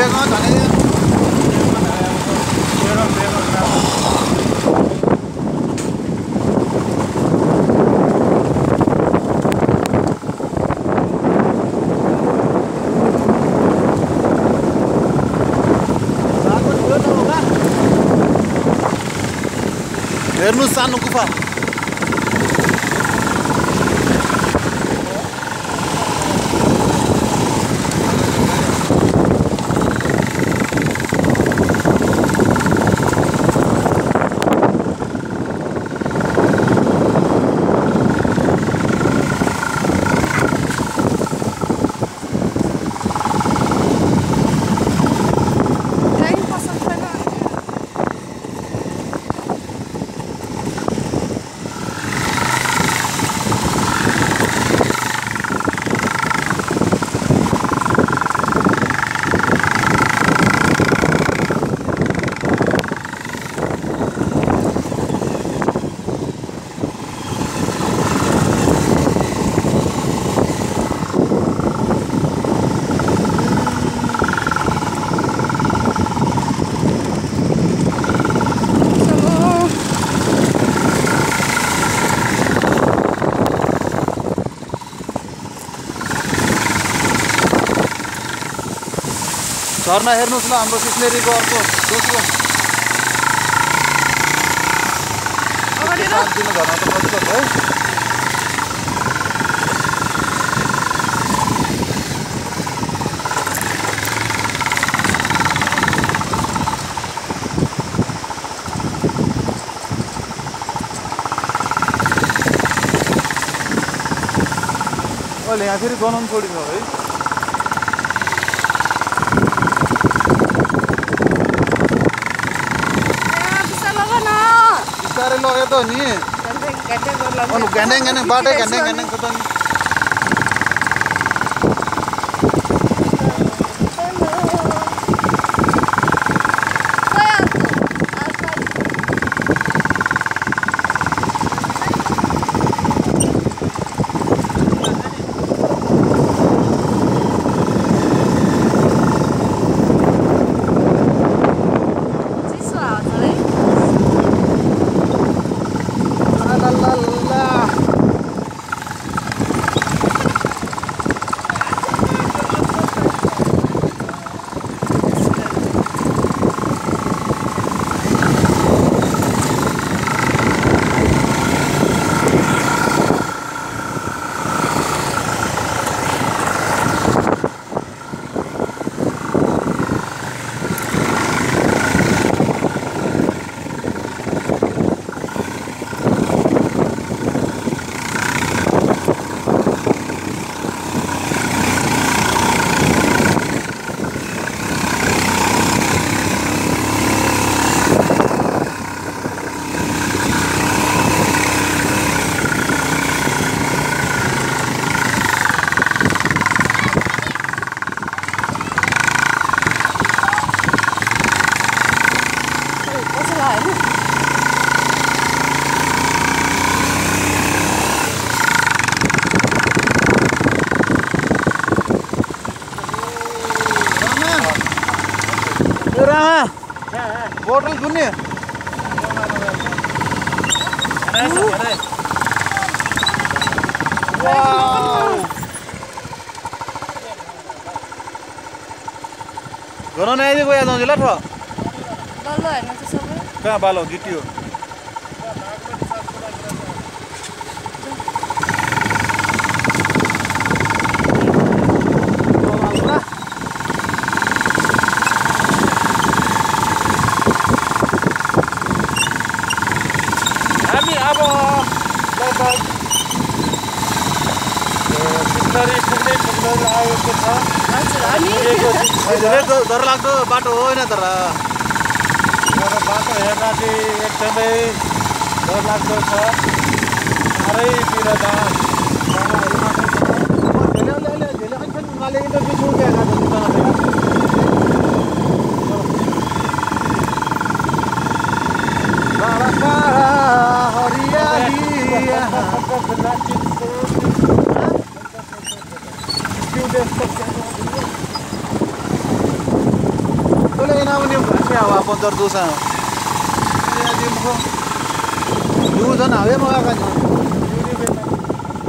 Pegando, tá ali. Ernusan Nukufa. झर्ना हेर्नुहोस् ल हाम्रो सिस्नेरीको अर्को दोस्रो दिनु झर्ना त है अहिले यहाँ फेरि बनाउनु छोडिन्छ है सारे लोग तो नहीं। है। गने गने बाटे गने गने तो नहीं। ए रामा बोतल कुन्ने घन आइदियो गयो जाउँछ ल ठो। कहाँ बालो गिटियो हामी अब लगभग सिलगढी पुग्दै पुग्दै लागेको छ हजुर अनि धेरै डर लाग्दो बाटो होइन तर तर बाटो हेर्दा चाहिँ एकदमै डरलाग्दो छ चारैतिर त पन्ध्र दि मै म